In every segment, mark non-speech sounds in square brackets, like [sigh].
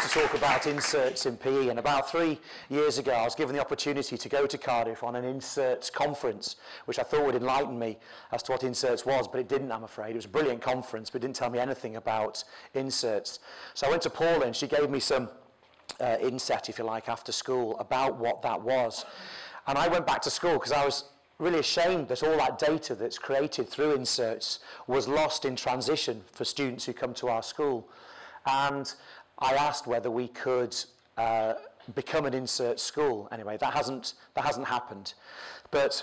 to talk about inserts in PE. And about three years ago, I was given the opportunity to go to Cardiff on an inserts conference, which I thought would enlighten me as to what inserts was, but it didn't, I'm afraid. It was a brilliant conference, but it didn't tell me anything about inserts. So I went to Paula, and she gave me some uh, inset, if you like, after school about what that was. And I went back to school because I was really ashamed that all that data that's created through inserts was lost in transition for students who come to our school. And I asked whether we could uh, become an insert school. Anyway, that hasn't, that hasn't happened. But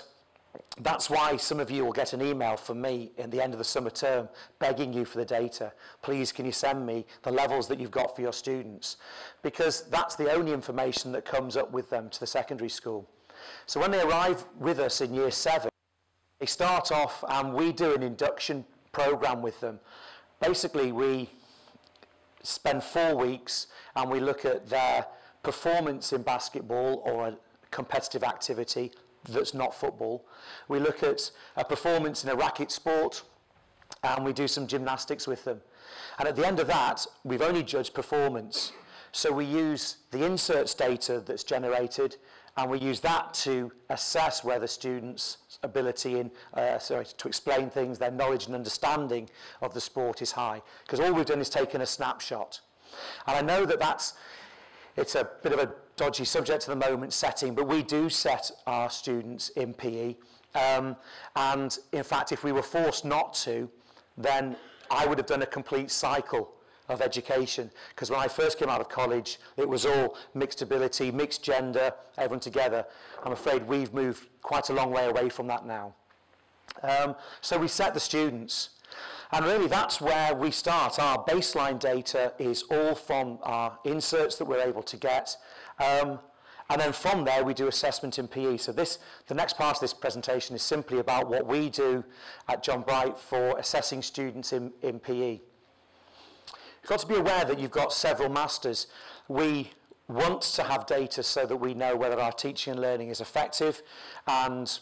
that's why some of you will get an email from me at the end of the summer term begging you for the data. Please, can you send me the levels that you've got for your students? Because that's the only information that comes up with them to the secondary school. So when they arrive with us in year seven, they start off and we do an induction program with them. Basically, we spend four weeks and we look at their performance in basketball or a competitive activity that's not football. We look at a performance in a racket sport and we do some gymnastics with them. And at the end of that, we've only judged performance. So we use the inserts data that's generated and we use that to assess whether students' ability in, uh, sorry, to explain things, their knowledge and understanding of the sport is high. Because all we've done is taken a snapshot. And I know that that's, it's a bit of a dodgy subject at the moment setting, but we do set our students in PE. Um, and in fact, if we were forced not to, then I would have done a complete cycle of education. Because when I first came out of college, it was all mixed ability, mixed gender, everyone together. I'm afraid we've moved quite a long way away from that now. Um, so we set the students. And really that's where we start. Our baseline data is all from our inserts that we're able to get. Um, and then from there we do assessment in PE. So this, the next part of this presentation is simply about what we do at John Bright for assessing students in, in PE. You've got to be aware that you've got several masters. We want to have data so that we know whether our teaching and learning is effective and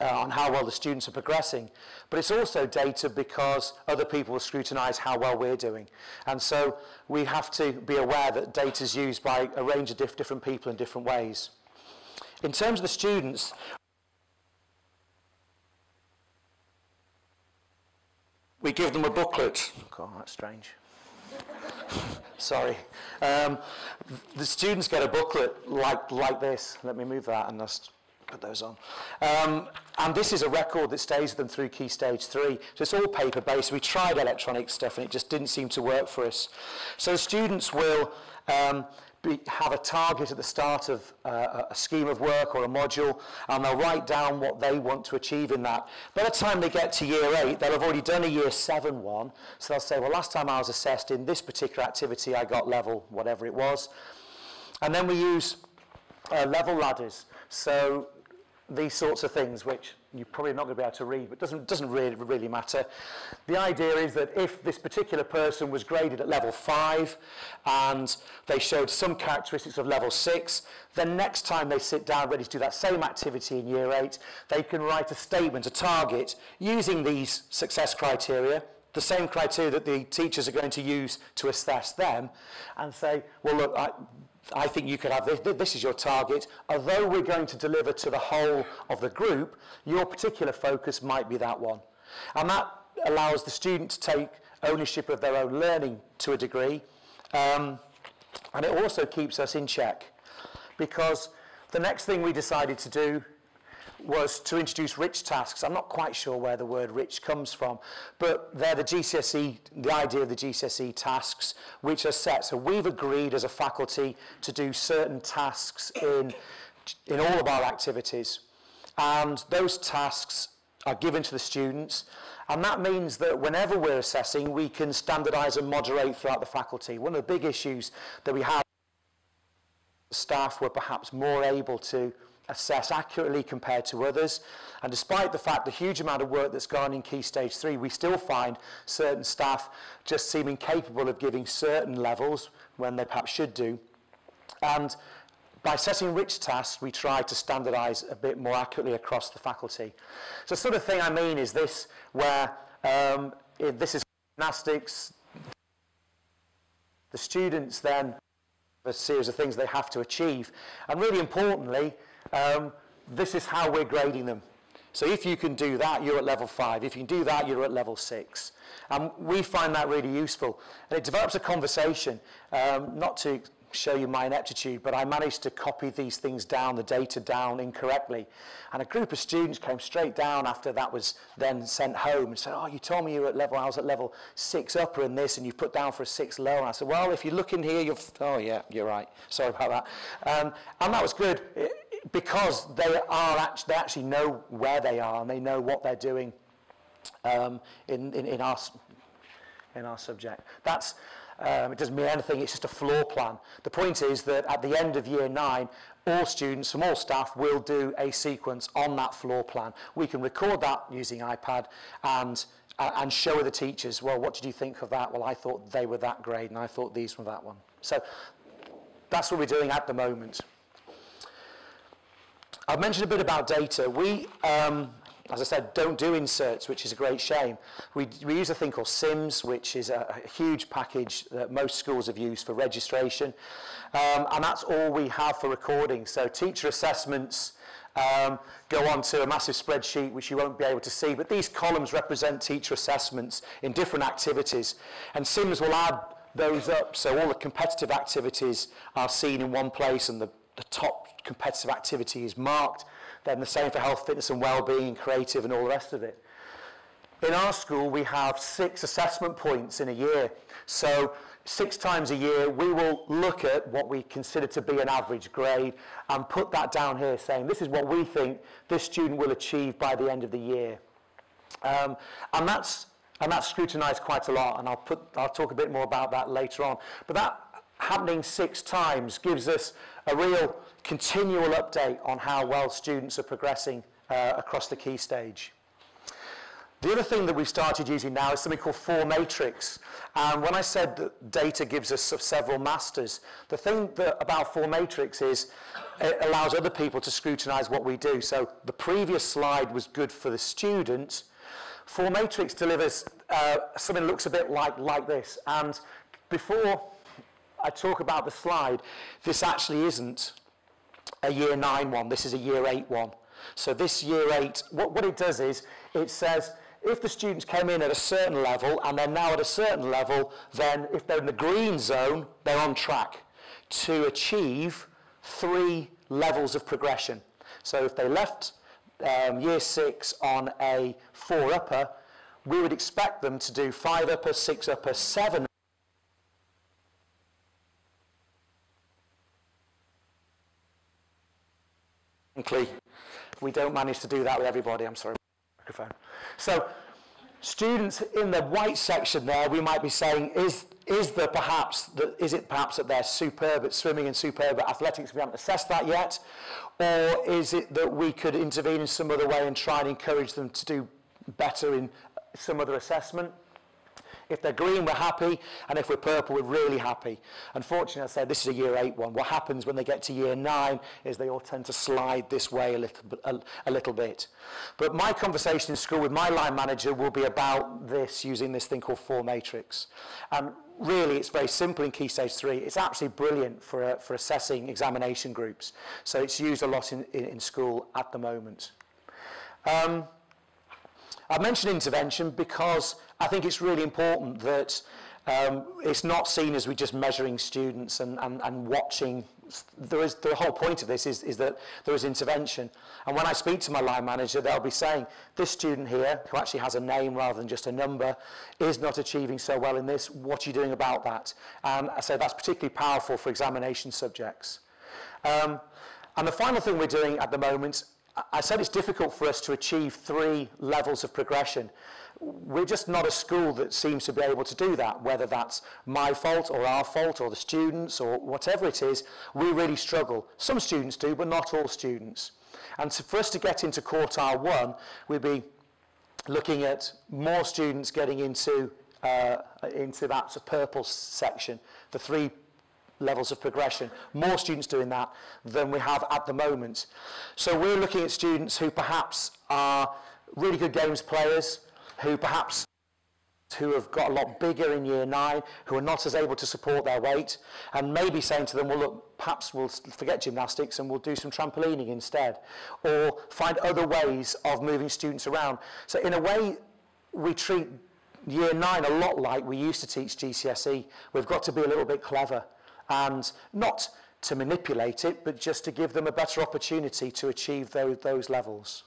uh, on how well the students are progressing. But it's also data because other people will scrutinise how well we're doing. And so we have to be aware that data is used by a range of diff different people in different ways. In terms of the students, we give them a booklet. God, that's strange. [laughs] Sorry. Um, the students get a booklet like, like this. Let me move that and just put those on. Um, and this is a record that stays with them through Key Stage 3. So it's all paper-based. We tried electronic stuff and it just didn't seem to work for us. So students will um, be, have a target at the start of uh, a scheme of work or a module, and they'll write down what they want to achieve in that. By the time they get to year eight, they'll have already done a year seven one, so they'll say, well, last time I was assessed in this particular activity, I got level, whatever it was. And then we use uh, level ladders. So these sorts of things, which you're probably not going to be able to read, but doesn't, doesn't really, really matter. The idea is that if this particular person was graded at level 5 and they showed some characteristics of level 6, then next time they sit down ready to do that same activity in year 8, they can write a statement, a target, using these success criteria, the same criteria that the teachers are going to use to assess them, and say, well, look, I, I think you could have this, this is your target. Although we're going to deliver to the whole of the group, your particular focus might be that one. And that allows the student to take ownership of their own learning to a degree. Um, and it also keeps us in check because the next thing we decided to do was to introduce rich tasks. I'm not quite sure where the word rich comes from, but they're the GCSE, the idea of the GCSE tasks, which are set. So we've agreed as a faculty to do certain tasks in, in all of our activities. And those tasks are given to the students. And that means that whenever we're assessing, we can standardise and moderate throughout the faculty. One of the big issues that we have, staff were perhaps more able to assess accurately compared to others. And despite the fact the huge amount of work that's gone in Key Stage 3, we still find certain staff just seeming capable of giving certain levels when they perhaps should do. And by setting rich tasks, we try to standardise a bit more accurately across the faculty. So the sort of thing I mean is this, where um, this is gymnastics. The students then a series of things they have to achieve. And really importantly, um, this is how we're grading them. So if you can do that, you're at level five. If you can do that, you're at level six. And we find that really useful. And it develops a conversation, um, not to show you my ineptitude, but I managed to copy these things down, the data down incorrectly. And a group of students came straight down after that was then sent home and said, oh, you told me you were at level, I was at level six upper in this and you put down for a six lower. And I said, well, if you look in here, you're, oh yeah, you're right. Sorry about that. Um, and that was good because they are they actually know where they are and they know what they're doing um, in, in, in, our, in our subject. That's, um, it doesn't mean anything, it's just a floor plan. The point is that at the end of year nine, all students from all staff will do a sequence on that floor plan. We can record that using iPad and, uh, and show the teachers, well, what did you think of that? Well, I thought they were that grade and I thought these were that one. So that's what we're doing at the moment. I've mentioned a bit about data. We, um, as I said, don't do inserts, which is a great shame. We, we use a thing called SIMS, which is a, a huge package that most schools have used for registration. Um, and that's all we have for recording. So teacher assessments um, go onto a massive spreadsheet, which you won't be able to see. But these columns represent teacher assessments in different activities. And SIMS will add those up so all the competitive activities are seen in one place and the, the top competitive activity is marked. Then the same for health, fitness and well-being, creative and all the rest of it. In our school, we have six assessment points in a year. So six times a year, we will look at what we consider to be an average grade and put that down here saying, this is what we think this student will achieve by the end of the year. Um, and that's and that's scrutinized quite a lot, and I'll, put, I'll talk a bit more about that later on. But that happening six times gives us a real continual update on how well students are progressing uh, across the key stage. The other thing that we've started using now is something called 4Matrix. And when I said that data gives us several masters, the thing that, about 4Matrix is it allows other people to scrutinize what we do. So the previous slide was good for the student. 4Matrix delivers uh, something that looks a bit like, like this. And before I talk about the slide, this actually isn't a year nine one, this is a year eight one. So this year eight, what, what it does is it says if the students came in at a certain level and they're now at a certain level, then if they're in the green zone, they're on track to achieve three levels of progression. So if they left um, year six on a four upper, we would expect them to do five upper, six upper, seven we don't manage to do that with everybody. I'm sorry, microphone. So students in the white section there, we might be saying, is, is, there perhaps, the, is it perhaps that they're superb at swimming and superb at athletics? We haven't assessed that yet. Or is it that we could intervene in some other way and try and encourage them to do better in some other assessment? If they're green, we're happy, and if we're purple, we're really happy. Unfortunately, I said this is a year eight one. What happens when they get to year nine is they all tend to slide this way a little, a, a little bit. But my conversation in school with my line manager will be about this, using this thing called four matrix. And really it's very simple in Key Stage 3. It's absolutely brilliant for, uh, for assessing examination groups. So it's used a lot in, in, in school at the moment. Um, I mentioned intervention because I think it's really important that um, it's not seen as we're just measuring students and, and, and watching. There is, the whole point of this is, is that there is intervention. And when I speak to my line manager, they'll be saying, this student here, who actually has a name rather than just a number, is not achieving so well in this. What are you doing about that? And I say that's particularly powerful for examination subjects. Um, and the final thing we're doing at the moment I said it's difficult for us to achieve three levels of progression. We're just not a school that seems to be able to do that, whether that's my fault or our fault or the students or whatever it is, we really struggle. Some students do, but not all students. And so for us to get into quartile one, we'd be looking at more students getting into, uh, into that purple section, the three levels of progression. More students doing that than we have at the moment. So we're looking at students who perhaps are really good games players, who perhaps who have got a lot bigger in year nine, who are not as able to support their weight, and maybe saying to them, well, look, perhaps we'll forget gymnastics and we'll do some trampolining instead, or find other ways of moving students around. So in a way, we treat year nine a lot like we used to teach GCSE. We've got to be a little bit clever and not to manipulate it, but just to give them a better opportunity to achieve those, those levels.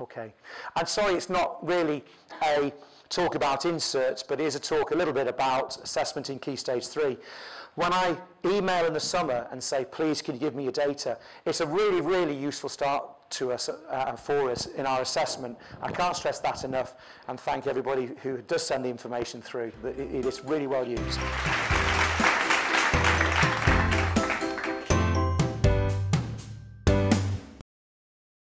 Okay. I'm sorry it's not really a talk about Incerts, but here's a talk a little bit about assessment in Key Stage 3. When I email in the summer and say, please, can you give me your data, it's a really, really useful start to us uh, for us in our assessment. I can't stress that enough and thank everybody who does send the information through. It, it is really well used.